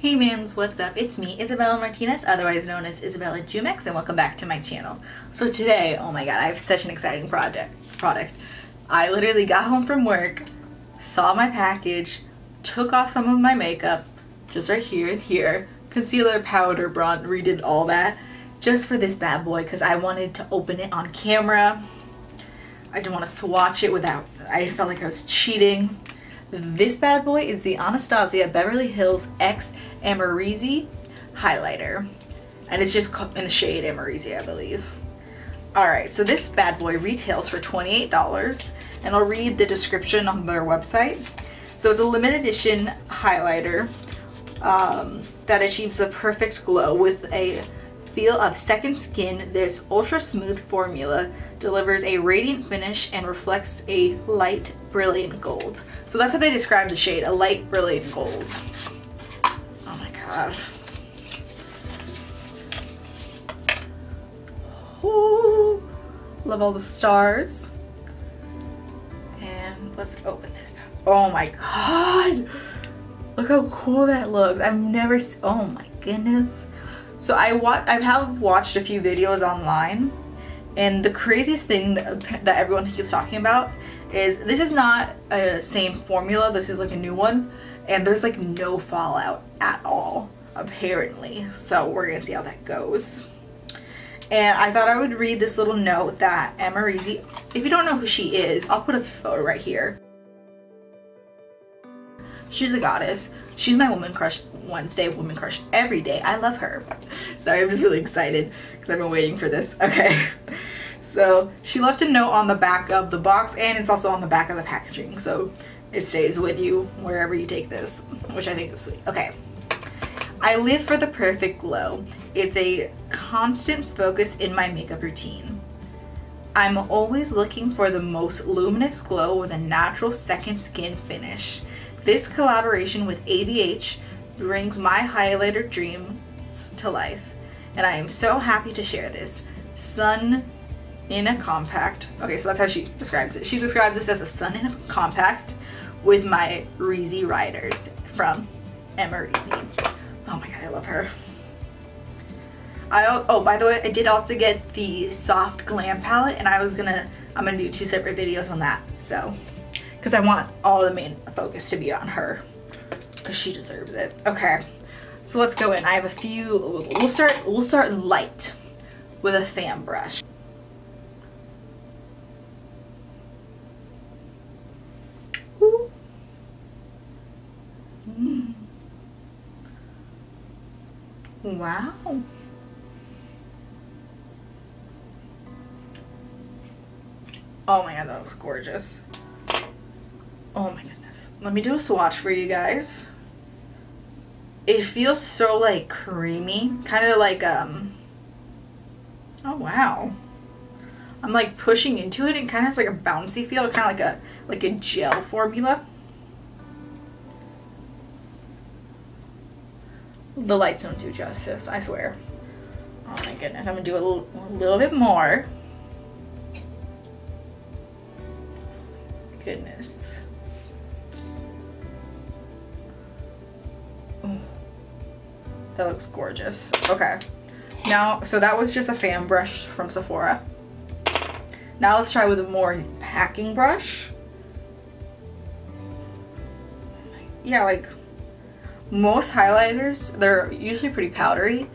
Hey mans, what's up? It's me, Isabela Martinez, otherwise known as Isabela Jewmex, and welcome back to my channel. So today, oh my god, I have such an exciting project. Product. I literally got home from work, saw my package, took off some of my makeup, just right here and here, concealer, powder, bronze, redid all that, just for this bad boy, because I wanted to open it on camera. I didn't want to swatch it without, I felt like I was cheating. This bad boy is the Anastasia Beverly Hills X Amrezy highlighter. And it's just in the shade Amrezy, I believe. Alright, so this bad boy retails for $28 and I'll read the description on their website. So it's a limited edition highlighter um, that achieves a perfect glow with a feel of second skin. This ultra smooth formula delivers a radiant finish and reflects a light brilliant gold. So that's how they describe the shade, a light brilliant gold. Oh my god. Ooh, love all the stars. And let's open this. Oh my god. Look how cool that looks. I've never oh my goodness. So I wa I have watched a few videos online and the craziest thing that, everyone keeps talking about is this is not a same formula, this is like a new one and there's like no fallout at all apparently. So we're gonna see how that goes. And I thought I would read this little note that Emma Amrezy, if you don't know who she is, I'll put a photo right here. She's a goddess. She's my woman crush Wednesday, woman crush every day. I love her. Sorry, I'm just really excited because I've been waiting for this. Okay. So she left a note on the back of the box and it's also on the back of the packaging. So it stays with you wherever you take this, which I think is sweet. Okay. I live for the perfect glow. It's a constant focus in my makeup routine. I'm always looking for the most luminous glow with a natural second skin finish. This collaboration with ABH brings my highlighter dreams to life and I am so happy to share this. Sun in a compact. Okay, so that's how she describes it. She describes this as a sun in a compact with my Reezy Riders from Amrezy. Oh my god, I love her. I, oh, by the way, I did also get the soft glam palette and I was gonna, I'm gonna do two separate videos on that. So, because I want all the main focus to be on her because she deserves it. Okay, so let's go in. I have a few, we'll start, we'll start light with a fan brush. Wow. Oh my god, that looks gorgeous. Oh my goodness. Let me do a swatch for you guys. It feels so like creamy. Kind of like, um, oh wow. I'm like pushing into it. It kind of has like a bouncy feel. Kind of like a, like a gel formula. The lights don't do justice, I swear. Oh my goodness, I'm gonna do a little, a little bit more. Goodness. Ooh. That looks gorgeous. Okay. Now, so that was just a fan brush from Sephora. Now let's try with a more packing brush. Yeah, like most highlighters, they're usually pretty powdery,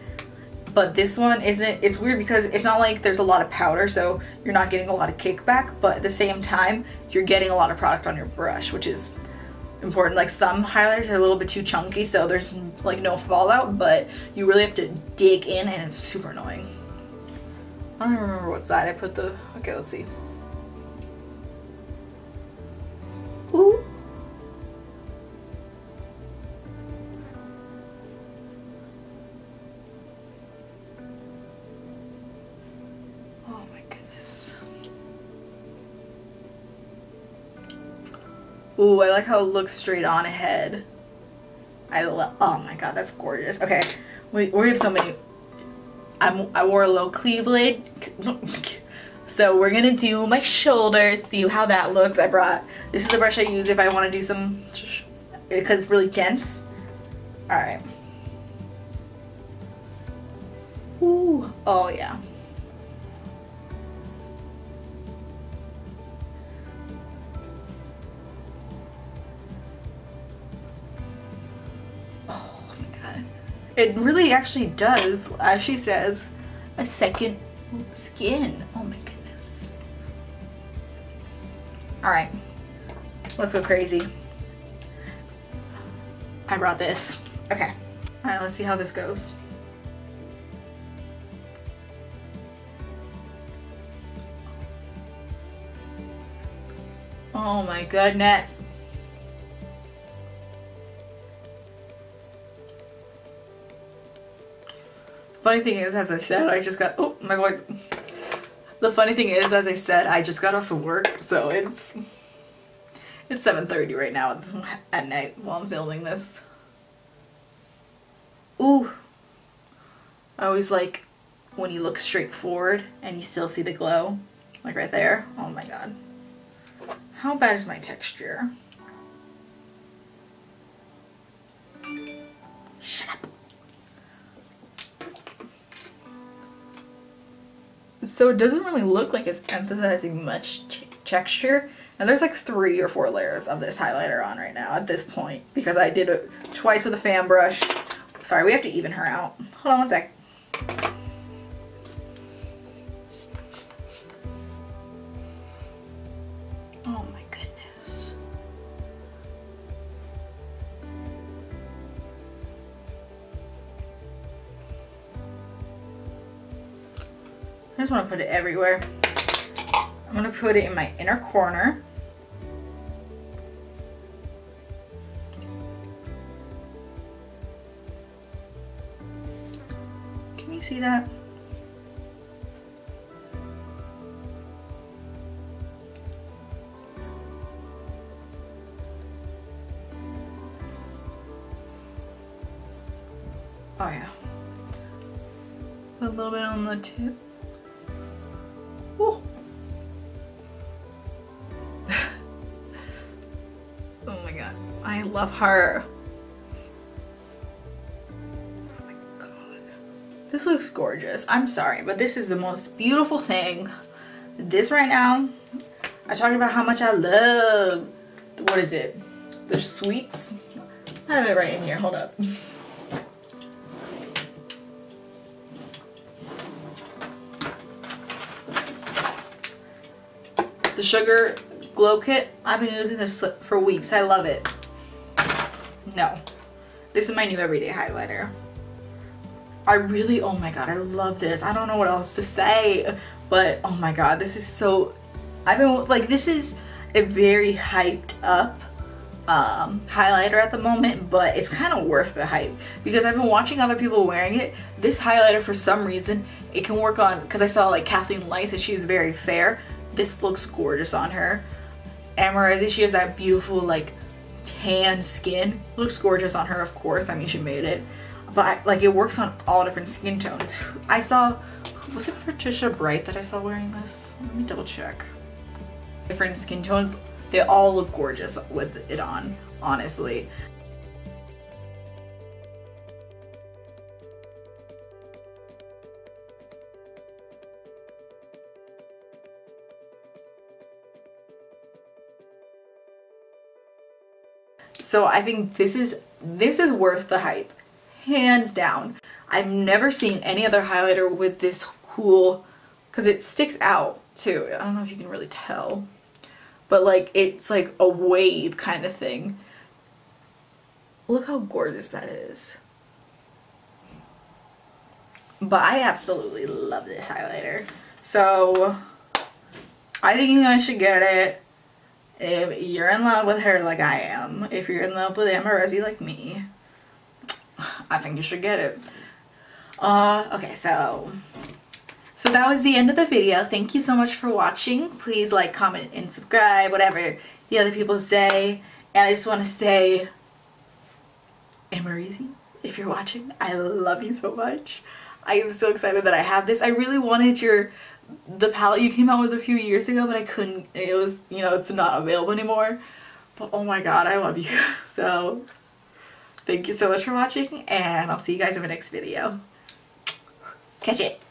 but this one isn't, it's weird because it's not like there's a lot of powder, so you're not getting a lot of kickback, but at the same time, you're getting a lot of product on your brush, which is important. Like some highlighters are a little bit too chunky, so there's like no fallout, but you really have to dig in and it's super annoying. I don't remember what side I put the, okay, let's see. Ooh, I like how it looks straight on ahead. I love, oh my god, that's gorgeous. Okay, we, we have so many. I'm, I wore a low Cleveland. So we're gonna do my shoulders, see how that looks. I brought, this is the brush I use if I wanna do some, because it's really dense. All right. Ooh, oh yeah. It really actually does, as she says, a second skin. Oh my goodness. Alright, let's go crazy. I brought this. Okay. Alright, let's see how this goes. Oh my goodness. Funny thing is, as I said, I just got, oh, my voice. The funny thing is, as I said, I just got off of work, so it's, it's 7.30 right now at night while I'm filming this. Ooh. I always like when you look straight forward and you still see the glow, like right there. Oh my god. How bad is my texture? Shut up. So it doesn't really look like it's emphasizing much texture. And there's like three or four layers of this highlighter on right now at this point because I did it twice with a fan brush. Sorry, we have to even her out. Hold on one sec. Oh my goodness. Just want to put it everywhere. I'm going to put it in my inner corner. Can you see that? Oh yeah. Put a little bit on the tip. Oh my god. I love her. Oh my god. This looks gorgeous. I'm sorry, but this is the most beautiful thing. This right now, I talked about how much I love, what is it? The sweets? I have it right in here, hold up. the Sugar Glow Kit. I've been using this for weeks. I love it. No. This is my new everyday highlighter. I really, oh my god, I love this. I don't know what else to say, but oh my god, this is so, I've been, like, this is a very hyped up um, highlighter at the moment, but it's kind of worth the hype because I've been watching other people wearing it. This highlighter, for some reason, it can work on, because I saw like Kathleen Lights and she's very fair. This looks gorgeous on her. Amrezy, she has that beautiful like tan skin. Looks gorgeous on her, of course. I mean, she made it. But like it works on all different skin tones. I saw, was it Patricia Bright that I saw wearing this? Let me double check. Different skin tones, they all look gorgeous with it on, honestly. So I think this is this is worth the hype, hands down. I've never seen any other highlighter with this cool, because it sticks out too. I don't know if you can really tell, but like it's like a wave kind of thing. Look how gorgeous that is. But I absolutely love this highlighter. So I think you guys should get it if you're in love with her like I am, if you're in love with Amrezy like me, I think you should get it. Uh, okay, so, so that was the end of the video. Thank you so much for watching. Please like, comment, and subscribe, whatever the other people say. And I just want to say, Amrezy, if you're watching, I love you so much. I am so excited that I have this. I really wanted your the palette you came out with a few years ago but I couldn't it was you know it's not available anymore. But oh my god I love you. So thank you so much for watching and I'll see you guys in my next video. Catch it.